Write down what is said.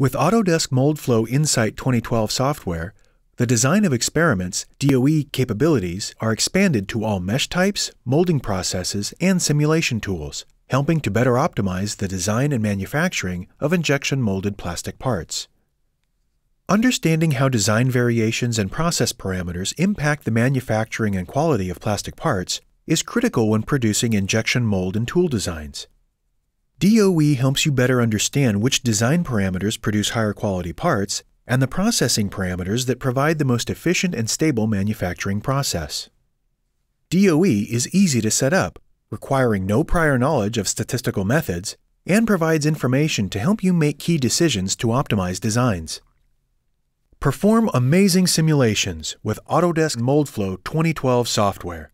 With Autodesk Moldflow Insight 2012 software, the design of experiments DOE capabilities are expanded to all mesh types, molding processes, and simulation tools, helping to better optimize the design and manufacturing of injection molded plastic parts. Understanding how design variations and process parameters impact the manufacturing and quality of plastic parts is critical when producing injection mold and tool designs. DOE helps you better understand which design parameters produce higher quality parts and the processing parameters that provide the most efficient and stable manufacturing process. DOE is easy to set up, requiring no prior knowledge of statistical methods, and provides information to help you make key decisions to optimize designs. Perform amazing simulations with Autodesk Moldflow 2012 software.